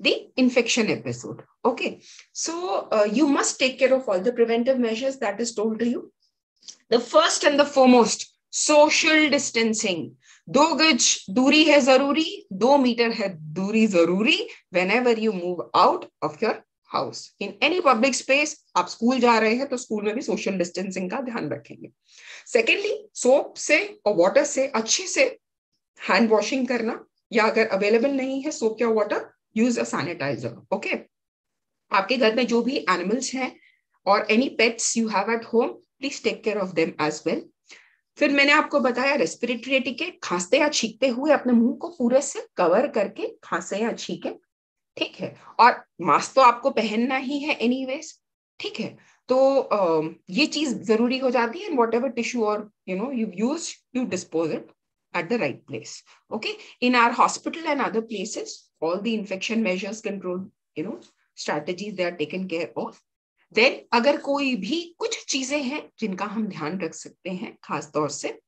the infection episode okay so uh, you must take care of all the preventive measures that is told to you the first and the foremost social distancing दो गज दूरी है ज़रूरी, दो metre है दूरी ज़रूरी whenever you move out of your house in any public space आप स्कूल जा रहे हैं तो स्कूल में भी सोशल डिस्टेंसिंग का ध्यान रखेंगे। सेकेंडली सोप से और वाटर से अच्छे से हैंड वॉशिंग करना, या अगर अवेलेबल नहीं है सोप या water use a sanitizer okay आपके घर में जो भी एनिमल्स हैं, और any pets you have at home please take care of them as well फिर मैंने आपको बताया रेस्पिरेटरी एटिकेट खांसते या छींकते हुए अपने मुँह को पूरे से कवर करके खांसे या छीके, ठीक है? और मास्क तो आपको पहनना ही है एनी ठीक है? तो ये चीज़ ज़रूरी हो जाती है and what tissue or you know you use you dispose it at the right place okay in our hospital and other places all the infection measures control you know strategies they are taken care of then अगर कोई भी कुछ चीज़ें हैं जिनका हम ध्यान रख सकते हैं, खास तौर से,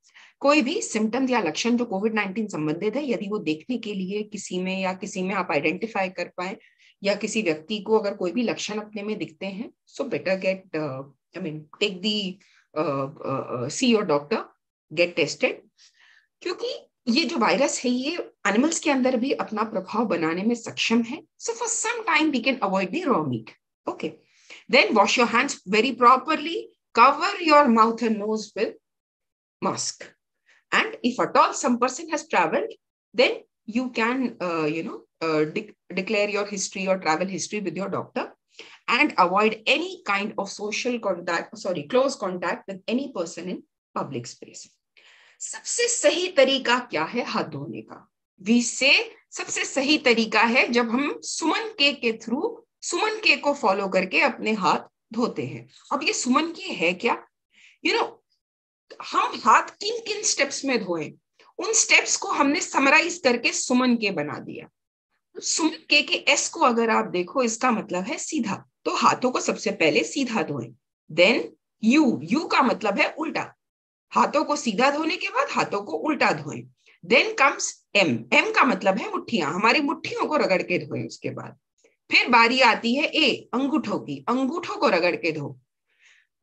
कोई भी सिम्टम या लक्षण जो कोविड 19 संबंधित है, यदि वो देखने के लिए किसी में या किसी में आप आइडेंटिफाई कर पाए या किसी व्यक्ति को अगर कोई भी लक्षण अपने में दिखते हैं so better get I mean take the see your doctor get tested क्योंकि ये जो वायरस है, ये एनिमल्स के अंदर भी अपना प्रभाव बनाने में सक्षम है so for some time we can avoid the raw meat okay then wash your hands very properly cover your mouth and nose with mask and if at all some person has traveled then you can uh, you know uh, de declare your history or travel history with your doctor and avoid any kind of social contact sorry close contact with any person in public space सबसे सही तरीका क्या है हाथ धोने का we से सबसे सही तरीका है जब हम सुमन के के थ्रू सुमन के को फॉलो करके अपने हाथ धोते हैं। अब ये सुमन के है क्या? यू you नो know, हम हाथ किन किन स्टेप्स में धोए? उन स्टेप्स को हमने समराइज करके सुमन के बना दिया। सुमन के के एस को अगर आप देखो इसका मतलब है सीधा। तो हाथों को सबसे पहले सीधा धोएँ। देन यू यू का मतलब है उल्टा। हाथों को सीधा धोने के बाद हाथों को उल्टा धोएँ। देन कम्स एम एम का मतलब है मुट्ठियाँ। हमारी मुट्ठियों को रगड़ के धोएँ उसके बाद। फिर बारी आती है ए, अंगूठों की, अंगूठों को रगड़ के धो।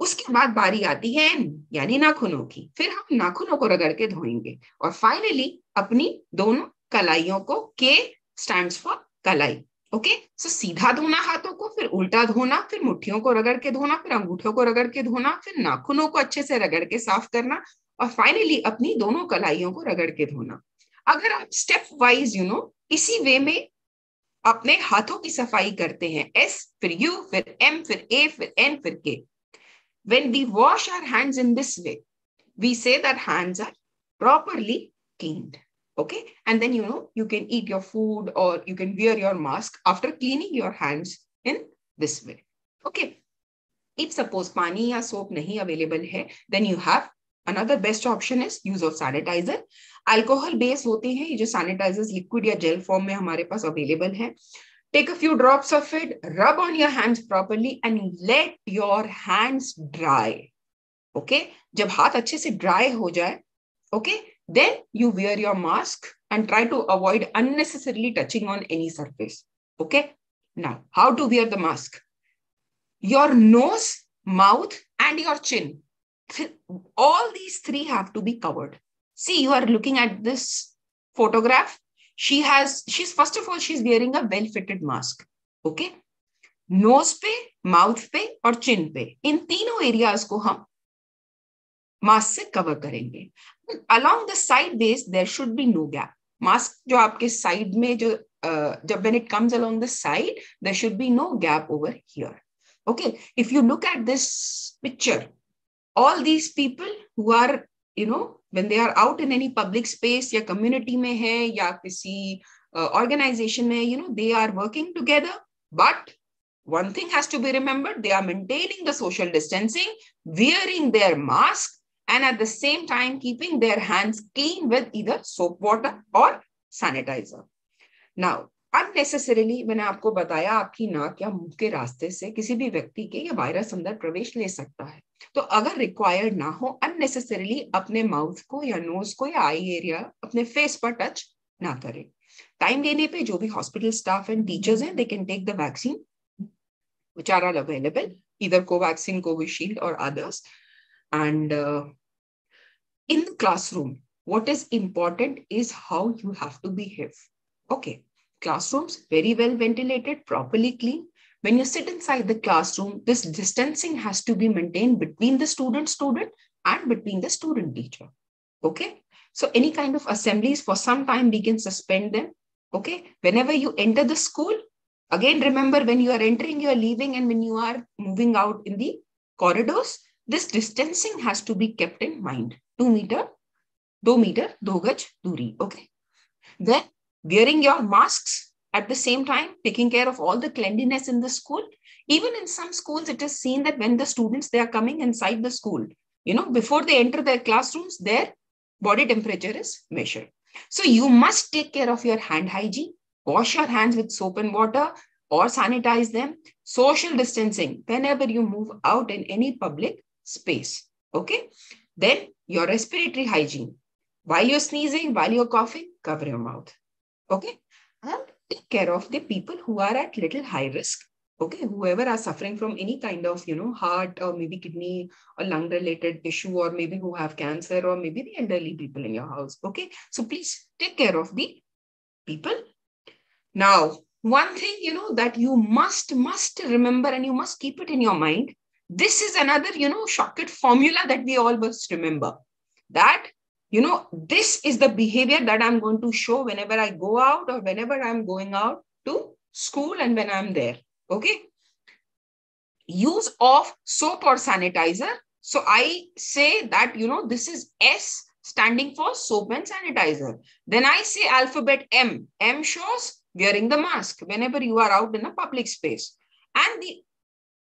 उसके बाद बारी आती है एन, यानी नाखूनों की। फिर हम नाखूनों को रगड़ के धोएँगे। और फाइनली अपनी दोनों कलाइयों को के स्टैंड फॉर कलाई। ओके सो सीधा धोना हाथों को, फिर उल्टा धोना, फिर मुट्ठियों को रगड़ के धोना, फिर अंगूठों को रगड़ के धोना, फिर नाखूनों को अच्छे से रगड़ के साफ़ करना और फाइनली अपनी दोनों कलाइयों को रगड़ के धोना। अगर आप स्टेप वाइज यू नो इसी वे में अपने हाथों की सफ़ाई करते हैं एस फिर यू फिर एम फिर ए फिर एन फिर K when we wash our hands in this way we say that hands are properly cleaned okay and then you know you can eat your food or you can wear your mask after cleaning your hands in this way okay if suppose pani ya soap nahi available hai then you have another best option is use of sanitizer alcohol based होते हैं, ये जो sanitiser liquid या gel form में हमारे पास available है। Take a few drop of it rub on your hands properly and let your hands dry okay जब हाथ अच्छे से ड्राई हो जाए okay then you wear your mask and try to avoid unnecessarily touching on any surface okay now how to wear the mask your nose mouth and your chin all these three have to be covered see you are looking at this photograph she has she's first of all she's wearing a well fitted mask okay nose पे mouth पे और चिन पे इन areas को हम mask से cover करेंगे along the side base there should be no gap mask जो आपके साइड में जो uh, जब when it comes along the side there should be no gap over here okay if you look at this picture all these people who are you know when they are out in any public space या community में है या किसी uh, organization में you know they are working together but one thing has to be remembered they are maintaining the social distancing wearing their mask and at the same time keeping their hands clean with either soap water or sanitizer now unnecessarily मैंने आपको बताया आपकी नाक या मुँह के रास्ते से किसी भी व्यक्ति के ये वायरस अंदर प्रवेश ले सकता है। तो अगर रिक्वायर्ड ना हो अननेसेसरीली अपने माउथ को या नोज़ को या आई एरिया अपने फेस पर टच ना करें। टाइम देने पे जो भी हॉस्पिटल स्टाफ एंड टीचर्स हैं they can take the vaccine are all available either covaxin covishield or others. And uh, in the classroom what is important is how you have to behave okay? Classrooms very well ventilated properly clean when you sit inside the classroom this distancing has to be maintained between the student student and between the student teacher okay So any kind of assemblies for some time, we can suspend them. Okay. Whenever you enter the school, again, remember when you are entering, you are leaving, and when you are moving out in the corridors, this distancing has to be kept in mind. Two meter, two meter, do gaj duri. Okay. Then wearing your masks at the same time, taking care of all the cleanliness in the school. Even in some schools, it is seen that when the students they are coming inside the school, you know, before they enter their classrooms, their body temperature is measured. So you must take care of your hand hygiene, wash your hands with soap and water or sanitize them, social distancing whenever you move out in any public space. Okay. Then your respiratory hygiene. While you're sneezing, while you're coughing, cover your mouth. Okay. And take care of the people who are at little high risk. Okay? Whoever are suffering from any kind of you know heart or maybe kidney or lung related issue or maybe who have cancer or maybe the elderly people in your house. Okay? So please take care of the people. Now one thing you know that you must must remember and you must keep it in your mind. This is another you know shortcut formula that we all must remember. That you know this is the behavior that i'm going to show whenever i go out or whenever i'm going out to school and when i'm there Okay. Use of soap or sanitizer. So I say that, you know, this is S standing for soap and sanitizer. Then I say alphabet M. M shows wearing the mask whenever you are out in a public space. And the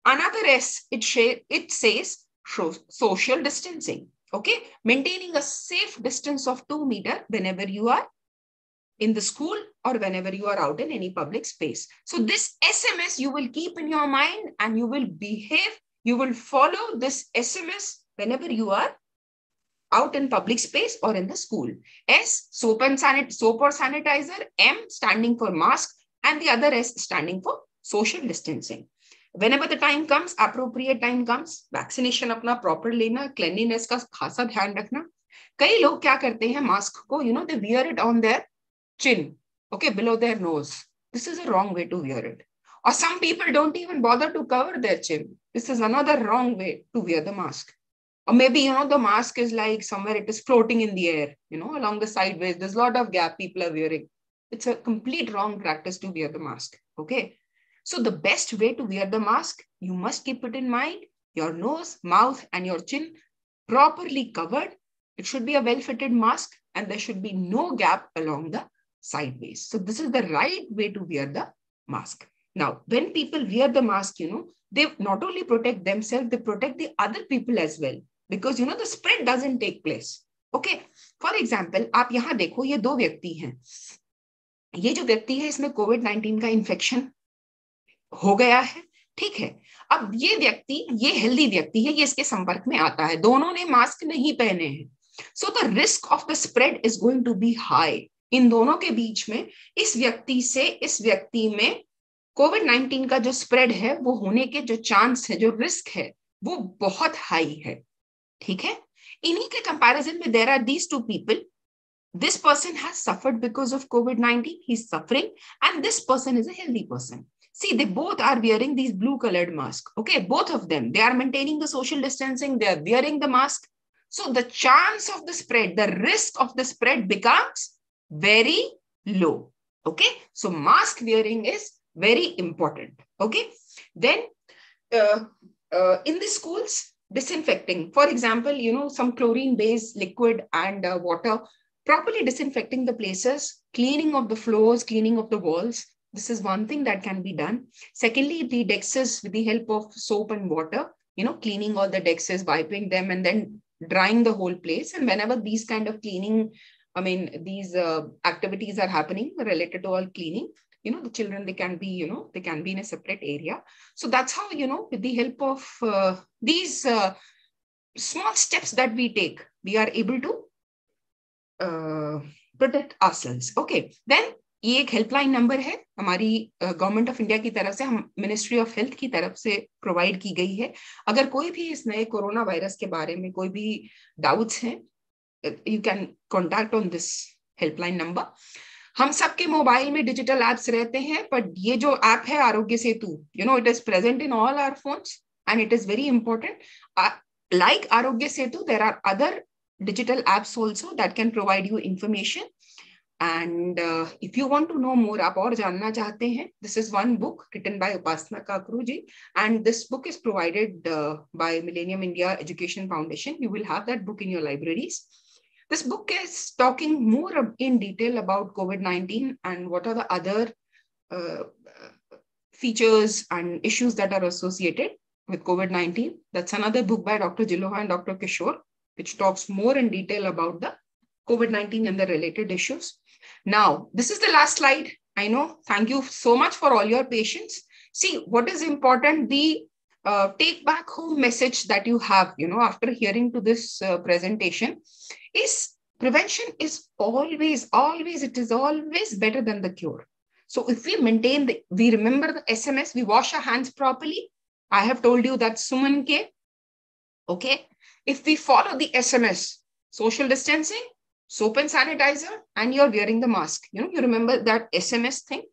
another S, it, it says shows social distancing. Okay. Maintaining a safe distance of two meter whenever you are in the school or whenever you are out in any public space. So hmm. this SMS you will keep in your mind and you will behave, you will follow this SMS whenever you are out in public space or in the school. S, soap and sanit soap or sanitizer. M, standing for mask. And the other S, standing for social distancing Whenever the time comes, appropriate time comes, vaccination अपना proper लेना, cleanliness का खासा ध्यान रखना. कई लोग क्या करते हैं मास्क को, you know, they wear it on their chin, okay, below their nose. This is a wrong way to wear it. Or some people don't even bother to cover their chin. This is another wrong way to wear the mask. Or maybe, you know, the mask is like somewhere it is floating in the air, you know, along the sideways. There's a lot of gap people are wearing. It's a complete wrong practice to wear the mask. Okay. So the best way to wear the mask, you must keep it in mind, your nose, mouth, and your chin properly covered. It should be a well-fitted mask and there should be no gap along the sideways. So this is the right way to wear the mask. Now, when people wear the mask, you know, they not only protect themselves, they protect the other people as well. Because, you know, the spread doesn't take place. Okay. For example, आप यहाँ देखो ये दो व्यक्ति हैं ये जो व्यक्ति है इसमें कोविड 19 का इन्फेक्शन हो गया है ठीक है। अब ये व्यक्ति ये हेल्दी व्यक्ति है ये इसके संपर्क में आता है। दोनों ने मास्क नहीं पहने हैं। So the risk of the spread is going to be high in दोनों के बीच में इस व्यक्ति से इस व्यक्ति में कोविड 19 का जो स्प्रेड है वो होने के जो चांस है जो रिस्क है वो बहुत हाई है। ठीक है? इन्हीं के कंपैरिजन में there are these two people this person has suffered because of COVID 19. He's suffering, and this person is a healthy person. See, they both are wearing these blue colored masks. Okay, both of them. They are maintaining the social distancing, they are wearing the mask. So, the chance of the spread, the risk of the spread becomes very low. Okay. So mask wearing is very important. Okay. Then uh, uh, in the schools, disinfecting, for example, you know, some chlorine based liquid and uh, water, properly disinfecting the places, cleaning of the floors, cleaning of the walls. This is one thing that can be done. Secondly, the dexes with the help of soap and water, you know, cleaning all the dexes, wiping them, and then drying the whole place. And whenever these kind of cleaning I mean, these uh, activities are happening related to all cleaning. You know, the children, they can be, you know, they can be in a separate area. So that's how, you know, with the help of uh, these uh, small steps that we take, we are able to uh, protect ourselves. Okay. Then ये एक helpline number है, हमारी government of India की तरफ़ से, हम ministry of health की तरफ़ से प्रोवाइड की गई है। अगर कोई भी इस नए कोरोना वायरस के बारे में कोई भी डाउट्स हैं you can contact on this helpline number हम सबके मोबाइल में डिजिटल एप्स रहते हैं बट ये जो ऐप है, Aarogya Setu you know it is present in all our phones and it is very important like Aarogya Setu there are other digital apps also that can provide you information. And uh, if you want to know more, आप और जानना चाहते हैं, this is one book written by Upasana Kakru ji, and this book is provided uh, by Millennium India Education Foundation. You will have that book in your libraries. This book is talking more in detail about COVID-19 and what are the other uh, features and issues that are associated with COVID-19. That's another book by Dr. Jiloha and Dr. Kishore, which talks more in detail about the COVID-19 and the related issues. Now, this is the last slide. I know. Thank you so much for all your patience. See, what is important, the uh, take back home message that you have, you know, after hearing to this uh, presentation is prevention is always, always, it is always better than the cure. So if we maintain the, we remember the SMS, we wash our hands properly. I have told you that Suman K. Okay. If we follow the SMS, social distancing, soap and sanitizer, and you're wearing the mask, you know, you remember that SMS thing.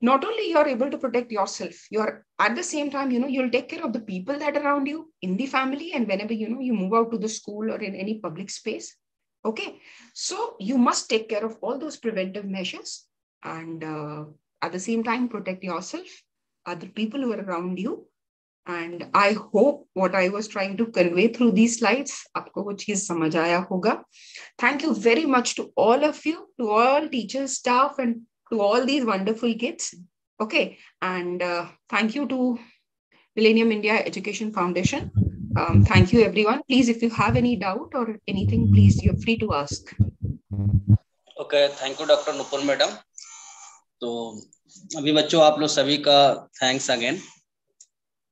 Not only you're able to protect yourself, you're at the same time, you know, you'll take care of the people that around you in the family, and whenever you know you move out to the school or in any public space. Okay. So you must take care of all those preventive measures and uh, at the same time protect yourself other people who are around you and I hope what I was trying to convey through the slides आपको वो चीज़ समझ आया होगा। Thank you very much to all of you to all teacher staff and to all these wonderful kids okay and thank you to Millennium India Education Foundation thank you everyone please if you have any doubt or anything please you free to ask okay thank you doctor Nupur madam तो अभी बच्चों, आप लोग सभी का thanks again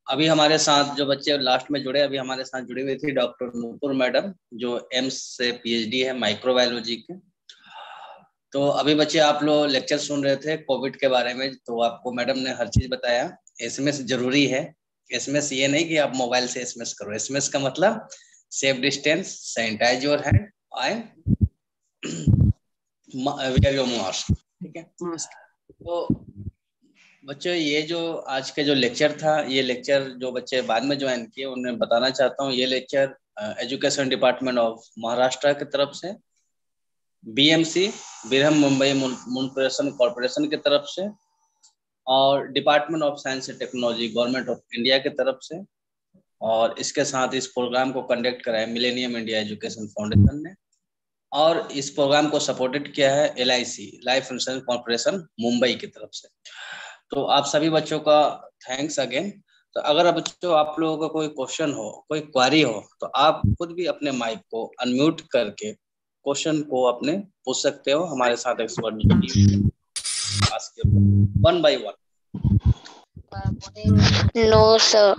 अभी हमारे साथ जो बच्चे लास्ट में जुड़े अभी हमारे साथ जुड़ी हुई थी डॉक्टर नूपुर मैडम जो एम्स से पीएचडी है माइक्रोबायोलॉजी के। तो अभी बच्चे आप लोग लेक्चर सुन रहे थे कोविड के बारे में तो आपको मैडम ने हर चीज़ बताया। एसएमएस ज़रूरी है। एसएमएस ये नहीं कि आप मोबाइल से एसएमएस करो। एसएमएस का मतलब safe distance sanitize your hand and wear your mask ठीक है? तो बच्चों, ये जो आज के जो लेक्चर था, ये लेक्चर जो बच्चे बाद में ज्वाइन किए, उन्हें बताना चाहता हूँ, ये lecture education department of Maharashtra की तरफ़ से बीएमसी बिरहम मुंबई म्यूनिसिपल कॉरपोरेशन की तरफ़ से, और department of science and technology government of India की तरफ़ से, और इसके साथ इस प्रोग्राम को कंडक्ट कराया मिलेनियम इंडिया एजुकेशन फाउंडेशन ने, और इस प्रोग्राम को सपोर्टेड किया है LIC life insurance corporation Mumbai की तरफ़ से। तो आप सभी बच्चों का थैंक्स अगेन तो अगर बच्चों आप लोगों का कोई क्वेश्चन हो, कोई क्वारी हो तो आप खुद भी अपने माइक को अनम्यूट करके क्वेश्चन को अपने पूछ सकते हो हमारे साथ expert one by one no sir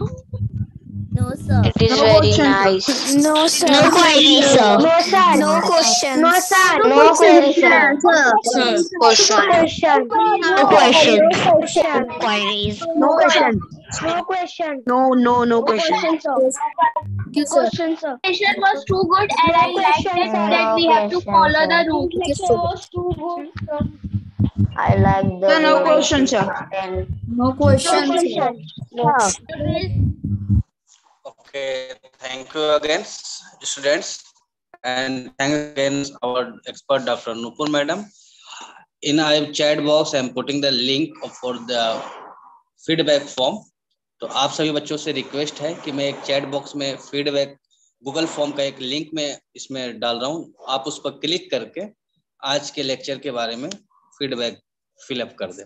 sir. It is no very question, nice. No, sir. No query, sir. No, sir. No questions. No, sir. No query, sir. Sir. Question. question. No question. No question. Queries. No question. No question. No, no, no question. sir. Question, sir. Session was too good and I liked it that we have to follow the rules. Lecture was too good, sir. I like the. Sir, no question, sir. No question, No sir. Okay, thank you again, students, and thank again our expert Dr. Nupur Madam. In our chat box, I am putting the link for the feedback form. तो आप सभी बच्चों से request है कि मैं एक chat box में फीडबैक गूगल फॉर्म का एक लिंक में इसमें डाल रहा हूँ आप उस पर क्लिक करके आज के लेक्चर के बारे में फीडबैक फिलअप कर दें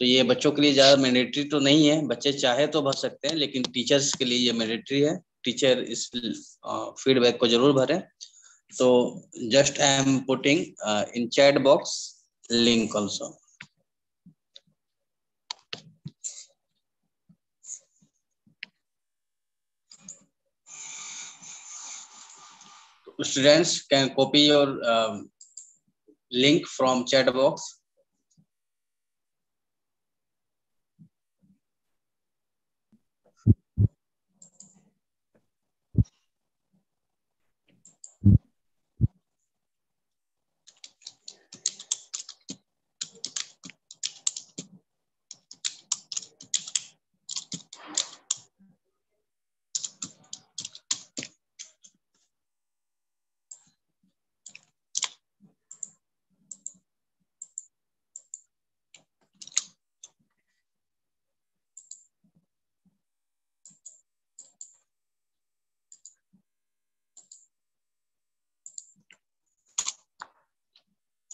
तो ये बच्चों के लिए ज़्यादा मैंडेटरी तो नहीं है बच्चे चाहे तो भर सकते हैं लेकिन टीचर्स के लिए ये मैंडेटरी है टीचर इस फीडबैक को ज़रूर भरें। तो just I am putting in chat box link also students can copy your um, link from chat box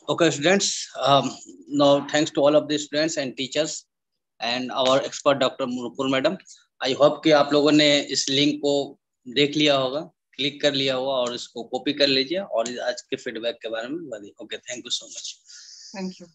Okay, students. Um, now, thanks to all of the students and teachers and our expert Dr. Murpur madam. I hope कि आप लोगों ने इस link को देख लिया होगा click कर लिया होगा और इसको कॉपी कर लीजिए और आज के फीडबैक के बारे में okay thank you so much Thank you.